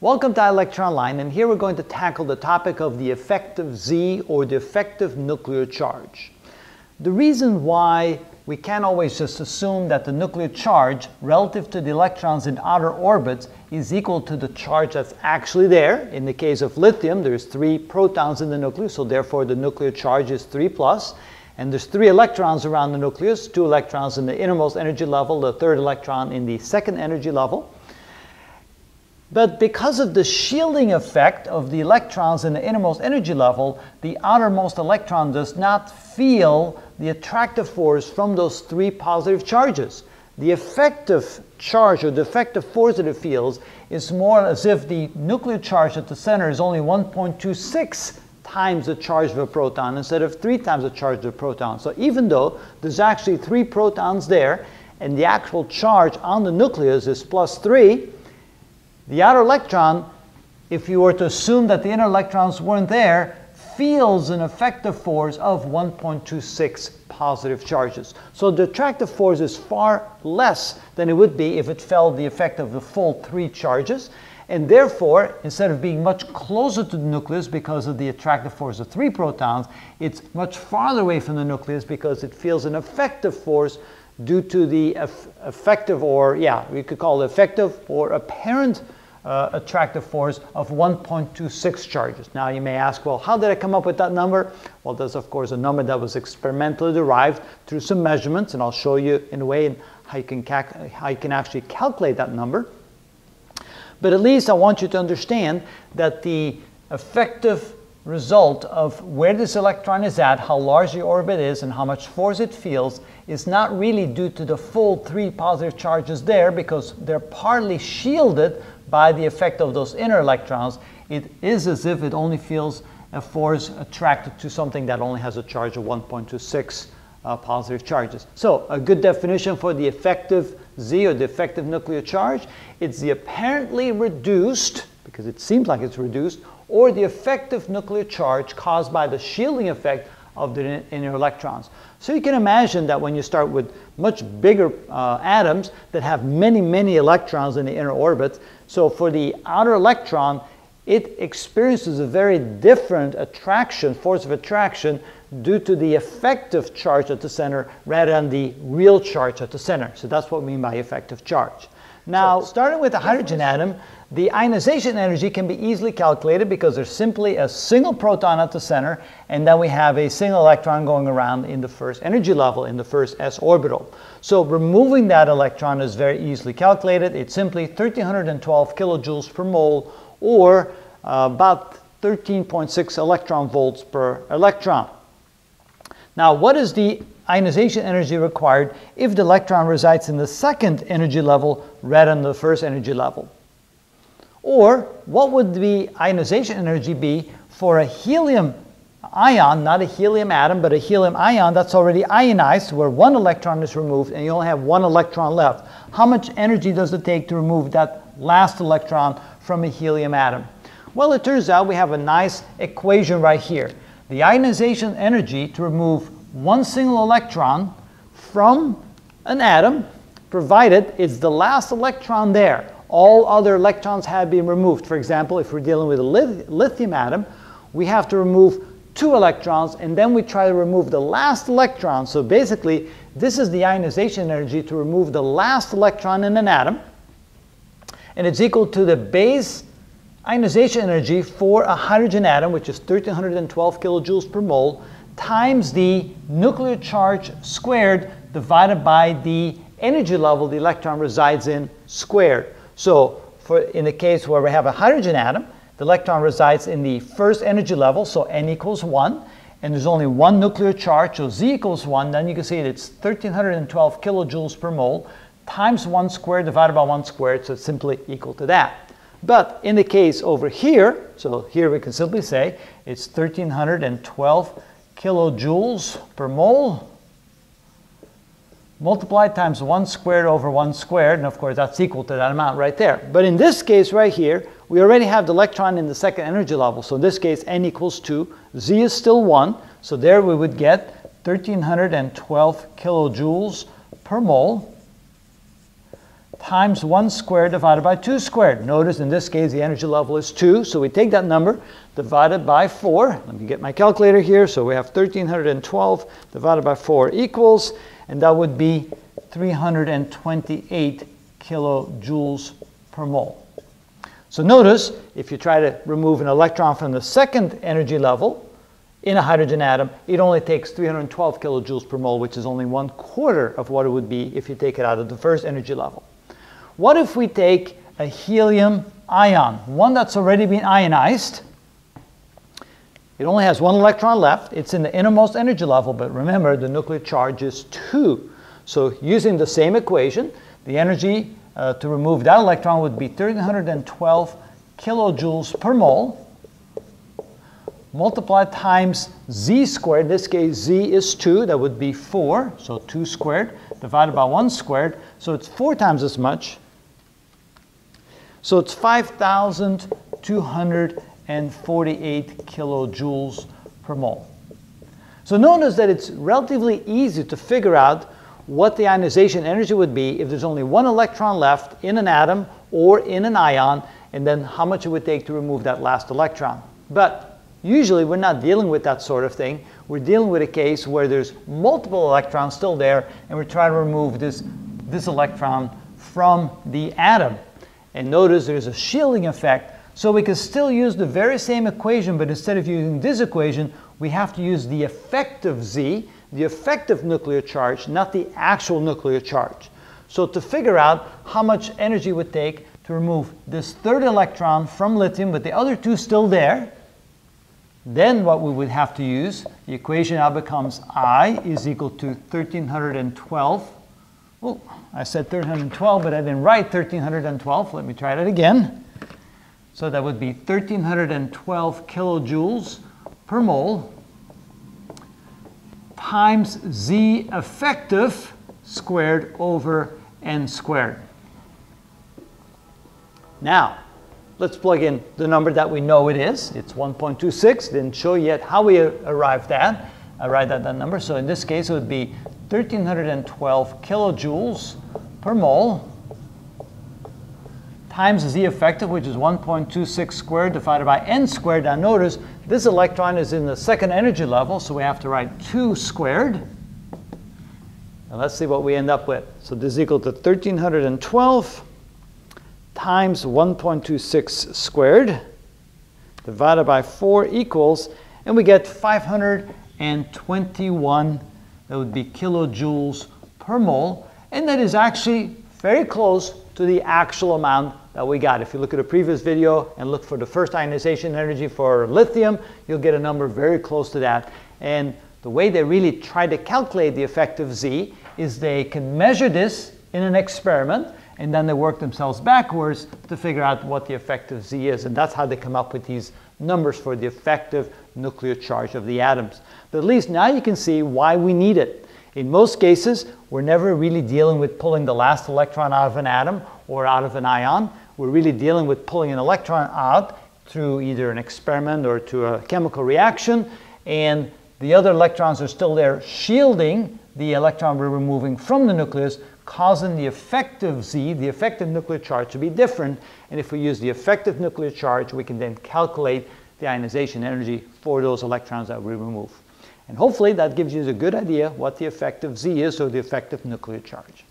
Welcome to ilectureonline, and here we're going to tackle the topic of the effective Z or the effective nuclear charge. The reason why we can't always just assume that the nuclear charge relative to the electrons in outer orbits is equal to the charge that's actually there. In the case of lithium, there's three protons in the nucleus, so therefore the nuclear charge is 3 plus. And there's three electrons around the nucleus, two electrons in the innermost energy level, the third electron in the second energy level. But because of the shielding effect of the electrons in the innermost energy level, the outermost electron does not feel the attractive force from those three positive charges. The effective charge or the effective force that it feels is more as if the nuclear charge at the center is only 1.26 times the charge of a proton instead of three times the charge of a proton. So even though there's actually three protons there and the actual charge on the nucleus is plus three, the outer electron, if you were to assume that the inner electrons weren't there, feels an effective force of 1.26 positive charges. So the attractive force is far less than it would be if it felt the effect of the full three charges. And therefore, instead of being much closer to the nucleus because of the attractive force of three protons, it's much farther away from the nucleus because it feels an effective force due to the eff effective or, yeah, we could call it effective or apparent uh, attractive force of 1.26 charges. Now you may ask, well, how did I come up with that number? Well, that's of course a number that was experimentally derived through some measurements, and I'll show you in a way how you can, how you can actually calculate that number. But at least I want you to understand that the effective result of where this electron is at, how large the orbit is, and how much force it feels is not really due to the full three positive charges there because they're partly shielded by the effect of those inner electrons, it is as if it only feels a force attracted to something that only has a charge of 1.26 uh, positive charges. So a good definition for the effective Z or the effective nuclear charge, it's the apparently reduced, because it seems like it's reduced, or the effective nuclear charge caused by the shielding effect of the inner electrons. So you can imagine that when you start with much bigger uh, atoms that have many, many electrons in the inner orbits, so for the outer electron, it experiences a very different attraction, force of attraction, due to the effective charge at the center rather than the real charge at the center. So that's what we mean by effective charge. Now, starting with the hydrogen atom, the ionization energy can be easily calculated because there's simply a single proton at the center, and then we have a single electron going around in the first energy level, in the first s orbital. So removing that electron is very easily calculated. It's simply 1312 kilojoules per mole, or uh, about 13.6 electron volts per electron. Now, what is the ionization energy required if the electron resides in the second energy level rather than the first energy level? Or what would the ionization energy be for a helium ion, not a helium atom, but a helium ion that's already ionized where one electron is removed and you only have one electron left? How much energy does it take to remove that last electron from a helium atom? Well, it turns out we have a nice equation right here. The ionization energy to remove one single electron from an atom, provided it's the last electron there. All other electrons have been removed. For example, if we're dealing with a lithium atom, we have to remove two electrons and then we try to remove the last electron. So basically, this is the ionization energy to remove the last electron in an atom. And it's equal to the base ionization energy for a hydrogen atom, which is 1312 kilojoules per mole, times the nuclear charge squared divided by the energy level the electron resides in squared. So for in the case where we have a hydrogen atom, the electron resides in the first energy level, so n equals 1, and there's only one nuclear charge, so z equals 1, then you can see that it's 1312 kilojoules per mole times 1 squared divided by 1 squared, so it's simply equal to that. But in the case over here, so here we can simply say it's 1312 kilojoules per mole multiplied times 1 squared over 1 squared, and of course that's equal to that amount right there. But in this case right here, we already have the electron in the second energy level, so in this case n equals 2, z is still 1, so there we would get 1312 kilojoules per mole times 1 squared divided by 2 squared. Notice in this case the energy level is 2, so we take that number divided by 4. Let me get my calculator here. So we have 1312 divided by 4 equals, and that would be 328 kilojoules per mole. So notice, if you try to remove an electron from the second energy level in a hydrogen atom, it only takes 312 kilojoules per mole, which is only one quarter of what it would be if you take it out of the first energy level. What if we take a helium ion, one that's already been ionized? It only has one electron left. It's in the innermost energy level, but remember the nuclear charge is 2. So using the same equation, the energy uh, to remove that electron would be 1312 kilojoules per mole multiplied times z squared. In this case, z is 2. That would be 4. So 2 squared divided by 1 squared. So it's 4 times as much. So it's 5,248 kilojoules per mole. So notice that it's relatively easy to figure out what the ionization energy would be if there's only one electron left in an atom or in an ion, and then how much it would take to remove that last electron. But usually we're not dealing with that sort of thing. We're dealing with a case where there's multiple electrons still there, and we're trying to remove this, this electron from the atom. And notice there's a shielding effect, so we can still use the very same equation, but instead of using this equation, we have to use the effective Z, the effective nuclear charge, not the actual nuclear charge. So to figure out how much energy would take to remove this third electron from lithium with the other two still there, then what we would have to use, the equation now becomes I is equal to 1312. Oh, I said 1312, but I didn't write 1312. Let me try that again. So that would be 1312 kilojoules per mole times Z effective squared over N squared. Now, let's plug in the number that we know it is. It's 1.26. Didn't show yet how we arrived at. Arrived at that number. So in this case, it would be 1312 kilojoules per mole times Z effective, which is 1.26 squared divided by n squared. Now notice this electron is in the second energy level, so we have to write 2 squared. And let's see what we end up with. So this is equal to 1312 times 1.26 squared divided by 4 equals, and we get 521, that would be kilojoules per mole, and that is actually very close to the actual amount that we got. If you look at a previous video and look for the first ionization energy for lithium, you'll get a number very close to that. And the way they really try to calculate the effective Z is they can measure this in an experiment and then they work themselves backwards to figure out what the effective Z is. And that's how they come up with these numbers for the effective nuclear charge of the atoms. But at least now you can see why we need it. In most cases, we're never really dealing with pulling the last electron out of an atom or out of an ion. We're really dealing with pulling an electron out through either an experiment or to a chemical reaction, and the other electrons are still there shielding the electron we're removing from the nucleus, causing the effective Z, the effective nuclear charge, to be different. And if we use the effective nuclear charge, we can then calculate the ionization energy for those electrons that we remove. And hopefully that gives you a good idea what the effective Z is, or the effective nuclear charge.